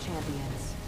champions.